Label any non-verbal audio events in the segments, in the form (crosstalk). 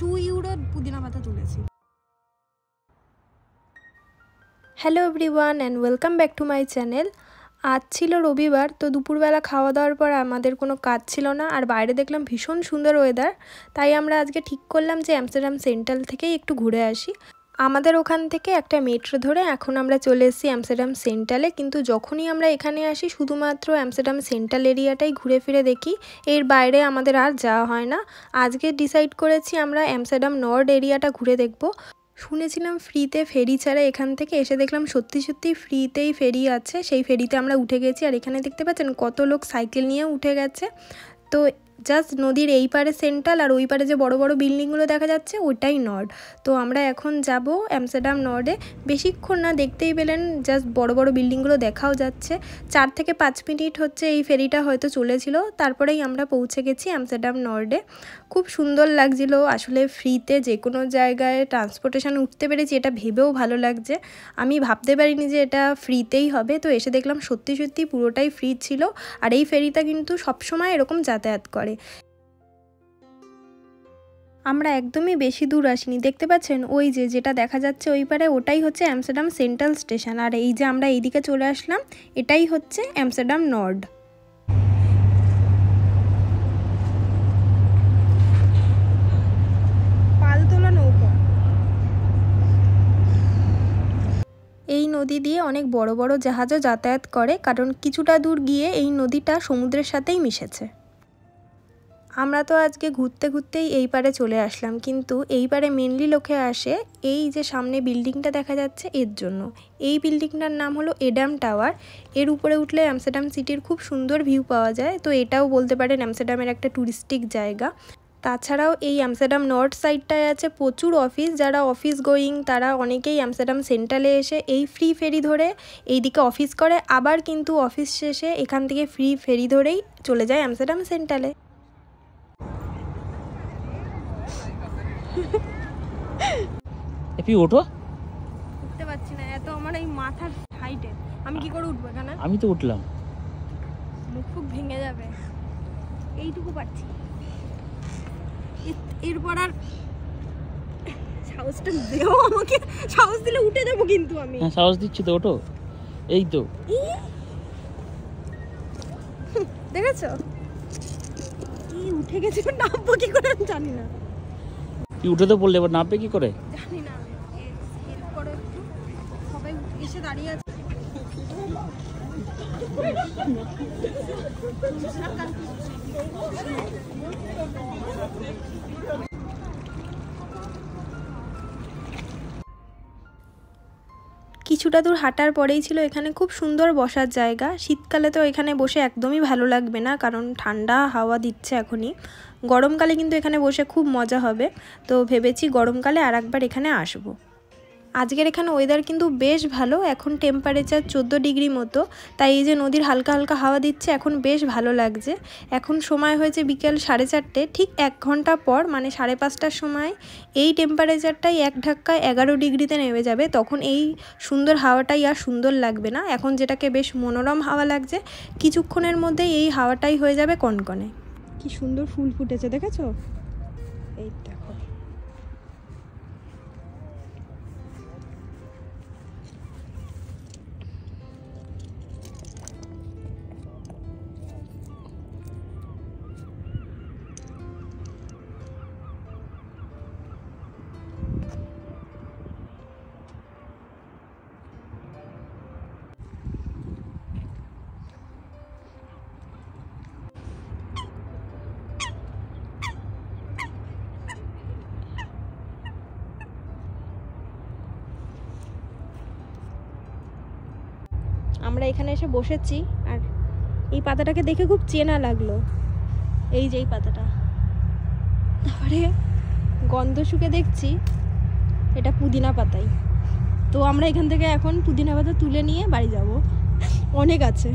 Two ইউরোর পুদিনা পাতা তুলেছি। Hello everyone and welcome back to my channel আজ ছিল রবিবার, তো দুপুরবেলা খাওয়া দাওয়ার পর আমাদের কোনো কাজ ছিল না, আর বাইরে দেখলাম ভীষণ সুন্দর ওয়েদার তাই আমরা আজকে ঠিক করলাম যে অ্যামস্টারডাম সেন্ট্রাল থেকেই একটু ঘুরে আসি। আমাদের ওখান থেকে একটা মেট্রো ধরে এখন আমরা চলে এসেছি অ্যামস্টারডাম সেন্ট্রালে কিন্তু যখনই আমরা এখানে আসি, শুধুমাত্র অ্যামস্টারডাম সেন্ট্রাল এরিয়াটাই ঘুরে ফিরে দেখি। এর বাইরে আমাদের আর যাওয়া হয় না। আজকে ডিসাইড করেছি আমরা অ্যামস্টারডাম নর্ড এরিয়াটা ঘুরে দেখব। শুনেছিলাম ফ্রিতে ফেরি ছাড়া এখান থেকে এসে দেখলাম সত্যি সত্যি ফ্রিতেই ফেরি আছে। সেই ফেরিতে আমরা উঠে গেছি। আর এখানে দেখতে পাচ্ছেন কত লোক সাইকেল নিয়ে উঠে গেছে। তো জাস্ট নদীর এই পারে সেন্ট্রাল আর ওই পারে যে বড় বড় বিল্ডিংগুলো দেখা যাচ্ছে, ওটাই নর্ড তো আমরা এখন যাব অ্যামস্টারডাম নর্ডে বেশিক্ষণ না দেখতেই পেলেন জাস্ট বড় বড় বিল্ডিংগুলো দেখাও যাচ্ছে। চার থেকে পাঁচ মিনিট হচ্ছে এই ফেরিটা হয়তো চলেছিল। তারপরেই আমরা পৌঁছে গেছি অ্যামস্টারডাম নর্ডে খুব সুন্দর লাগছিল, আসলে ফ্রিতে যে কোনো জায়গায় ট্রান্সপোর্টেশন উঠতে পেরেছি, এটা ভেবেও ভালো লাগছে। আমি ভাবতে পারিনি যে এটা ফ্রিতেই হবে, তো এসে দেখলাম সত্যি সত্যি পুরোটাই ফ্রি ছিল। আর এই ফেরিটা কিন্তু সবসময় এরকম যাতায়াত করে। আমরা একদমই বেশি দূর আসিনি। দেখতে পাচ্ছেন? ওই যে যেটা দেখা যাচ্ছে ওই পারে ওটাই হচ্ছে অ্যামস্টারডাম সেন্ট্রাল স্টেশন আর এই যে আমরা এইদিকে চলে আসলাম এটাই হচ্ছে অ্যামস্টারডাম নর্ড পালতোলা নৌকা। এই নদী দিয়ে অনেক বড় বড় জাহাজও যাতায়াত করে কারণ কিছুটা দূর গিয়ে এই নদীটা সমুদ্রের সাথেই মিশেছে। আমরা তো আজকে ঘুরতে ঘুরতেই এই পারে চলে আসলাম, কিন্তু এই পারে মেনলি লোকে আসে এই যে সামনে বিল্ডিংটা দেখা যাচ্ছে এর জন্য। এই বিল্ডিংটার নাম হলো এডাম টাওয়ার এর উপরে উঠলে অ্যামস্টারডাম সিটির খুব সুন্দর ভিউ পাওয়া যায়, তো এটাও বলতে পারেন অ্যামস্টারডামের একটা ট্যুরিস্টিক জায়গা। তাছাড়াও এই অ্যামস্টারডাম নর্থ সাইডটায় আছে প্রচুর অফিস যারা অফিস গোয়িং তারা অনেকেই অ্যামস্টারডাম সেন্ট্রালে এসে এই ফ্রি ফেরি ধরে এইদিকে অফিস করে, আবার কিন্তু অফিস শেষে এখান থেকে ফ্রি ফেরি ধরেই চলে যায় অ্যামস্টারডাম সেন্ট্রালে (laughs) এপি ওঠো। উঠতে পারছি না এত আমার এই মাথার হাইটে আমি কি করে উঠবো এখানে? আমি তো উঠলাম। মুখ ফুক ভেঙে যাবে। এইটুকু পারছি। এর- এরপর আর সাহসটা দেও আমাকে। সাহস দিলে উঠে যাব কিন্তু আমি। হ্যাঁ সাহস দিচ্ছি তো ওঠো। এই তো। দেখেছ? কি উঠে গেছে নামবো কি করে আমি জানি না। কি উঠে তো পড়লে এবার নামবে কি করে? জানি না এসে দাঁড়িয়ে আছে। কিছুটা দূর হাঁটার পরেই ছিল এখানে খুব সুন্দর বসার জায়গা। শীতকালে তো এখানে বসে একদমই ভালো লাগবে না, কারণ ঠান্ডা হাওয়া দিচ্ছে এখনই। গরমকালে কিন্তু এখানে বসে খুব মজা হবে। তো ভেবেছি গরমকালে আর একবার এখানে আসব। আজকের এখানে ওয়েদার কিন্তু বেশ ভালো। এখন টেম্পারেচার চোদ্দ ডিগ্রি মতো। তাই এই যে নদীর হালকা হালকা হাওয়া দিচ্ছে, এখন বেশ ভালো লাগছে। এখন সময় হয়েছে বিকেল সাড়ে চারটে। ঠিক এক ঘণ্টা পর মানে সাড়ে পাঁচটার সময়, এই টেম্পারেচারটাই এক ধাক্কায় এগারো ডিগ্রিতে নেমে যাবে। তখন এই সুন্দর হাওয়াটাই আর সুন্দর লাগবে না। এখন যেটাকে বেশ মনোরম হাওয়া লাগছে, কিছুক্ষণের মধ্যেই এই হাওয়াটাই হয়ে যাবে কনকনে। কি সুন্দর ফুল ফুটেছে, দেখেছ? এই দেখো। আমরা এখানে এসে বসেছি আর এই পাতাটাকে দেখে খুব চেনা লাগল। এই যে এই পাতাটা। তারপরে গন্ধ শুকে দেখছি এটা পুদিনা পাতাই। তো আমরা এখান থেকে এখন পুদিনা পাতা তুলে নিয়ে বাড়ি যাব। অনেক আছে।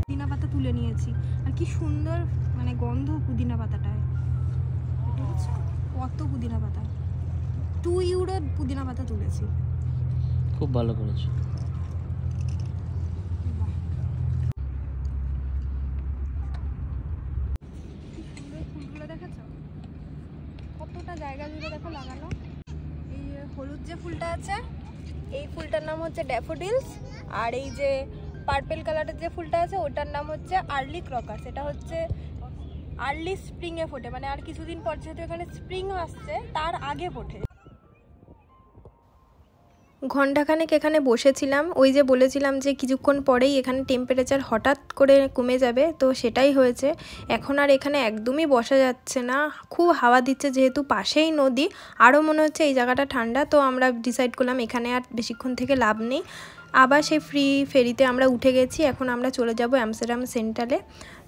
পুদিনা পাতা তুলে নিয়েছি। আর কি সুন্দর মানে গন্ধ পুদিনা পাতাটায়? কত পুদিনা পাতা? টু ইউরো পুদিনা পাতা তুলেছি। খুব ভালো করেছ সুন্দর ফুলগুলো দেখেছ কত গোটা জায়গা জুড়ে দেখো লাগানো এই যে হলুদ যে ফুলটা আছে, এই ফুলটার নাম হচ্ছে ড্যাফোডিলস। আর এই যে পার্পেল কালারের যে ফুলটা আছে, ওটার নাম হচ্ছে আর্লি ক্রকার। সেটা হচ্ছে আর্লি স্প্রিংয়ে ফোটে। মানে আর কিছুদিন পর যেহেতু এখানে স্প্রিং আসছে, তার আগে ফোটে। ঘণ্টাখানেক এখানে বসেছিলাম। ওই যে বলেছিলাম যে কিছুক্ষণ পরেই এখানে টেম্পারেচার হঠাৎ করে কমে যাবে, তো সেটাই হয়েছে। এখন আর এখানে একদমই বসা যাচ্ছে না। খুব হাওয়া দিচ্ছে যেহেতু পাশেই নদী। আরও মনে হচ্ছে এই জায়গাটা ঠান্ডা, তো আমরা ডিসাইড করলাম এখানে আর বেশিক্ষণ থেকে লাভ নেই। আবার সেই ফ্রি ফেরিতে আমরা উঠে গেছি, এখন আমরা চলে যাব অ্যামস্টারডাম সেন্ট্রালে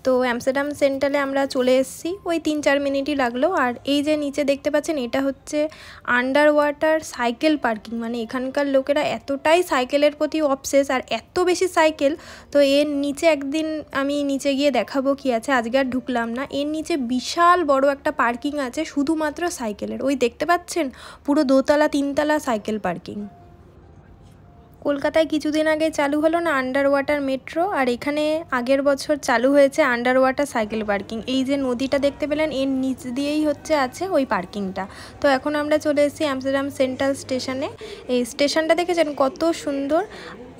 তো অ্যামস্টারডাম সেন্ট্রালে আমরা চলে এসেছি, ওই তিন চার মিনিটই লাগল। আর এই যে নিচে দেখতে পাচ্ছেন, এটা হচ্ছে আন্ডার ওয়াটার সাইকেল পার্কিং মানে এখানকার লোকেরা এতটাই সাইকেলের প্রতি অবসেস আর এত বেশি সাইকেল তো এর নিচে একদিন আমি নিচে গিয়ে দেখাবো কি আছে, আজকে আর ঢুকলাম না। এর নিচে বিশাল বড় একটা পার্কিং আছে, শুধুমাত্র সাইকেলের ওই দেখতে পাচ্ছেন? পুরো দোতলা, তিনতলা সাইকেল পার্কিং কলকাতায় কিছুদিন আগে চালু হলো না আন্ডার ওয়াটার মেট্রো আর এখানে আগের বছর চালু হয়েছে আন্ডার ওয়াটার সাইকেল পার্কিং এই যে নদীটা দেখতে পেলেন, এর নিচ দিয়েই হচ্ছে আছে ওই পার্কিংটা তো এখন আমরা চলে এসেছি অ্যামস্টারডাম সেন্ট্রাল স্টেশনে এই স্টেশনটা দেখেছেন কত সুন্দর?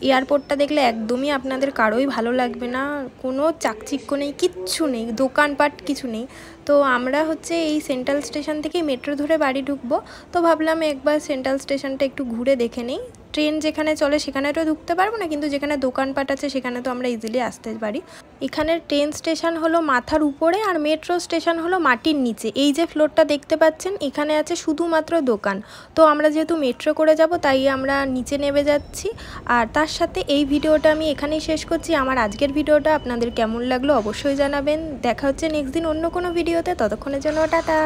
এয়ারপোর্টটা দেখলে একদমই আপনাদের কারোই ভালো লাগবে না। কোনো চাকচিক্য নেই, কিচ্ছু নেই, দোকানপাট কিছু নেই। তো আমরা হচ্ছে এই সেন্ট্রাল স্টেশন থেকে মেট্রো ধরে বাড়ি ঢুকবো। তো ভাবলাম একবার সেন্ট্রাল স্টেশনটা একটু ঘুরে দেখে নিই। ট্রেন যেখানে চলে সেখানে তো ঢুকতে পারব না, কিন্তু যেখানে দোকানপাট আছে সেখানে তো আমরা ইজিলি আসতে পারি। এখানের ট্রেন স্টেশন হলো মাথার উপরে আর মেট্রো স্টেশন হলো মাটির নিচে। এই যে ফ্লোরটা দেখতে পাচ্ছেন, এখানে আছে শুধুমাত্র দোকান। তো আমরা যেহেতু মেট্রো করে যাব, তাই আমরা নিচে নেমে যাচ্ছি। আর তার সাথে এই ভিডিওটা আমি এখানেই শেষ করছি। আমার আজকের ভিডিওটা আপনাদের কেমন লাগল অবশ্যই জানাবেন। দেখা হচ্ছে নেক্সট দিন অন্য কোনো ভিডিওতে। ততক্ষণের জন্য টাটা।